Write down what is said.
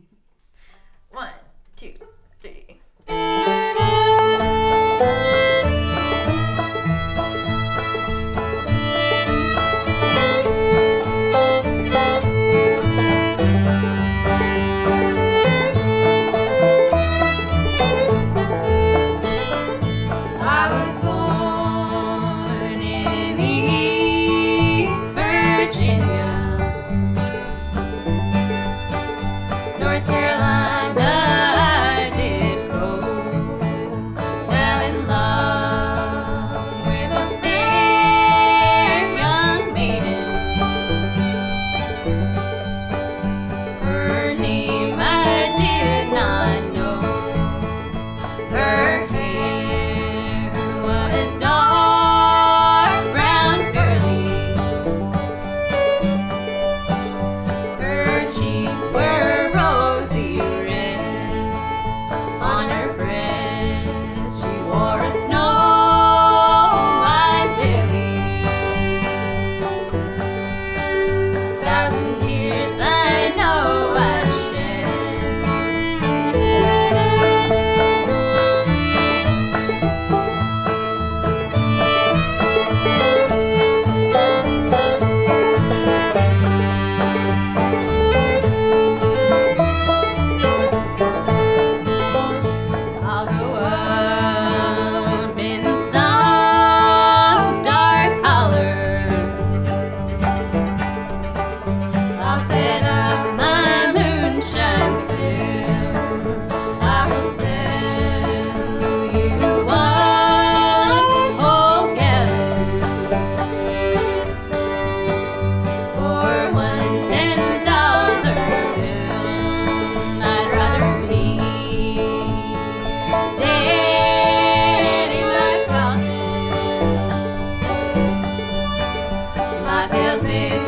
One, two, three. I was born in the Elvis.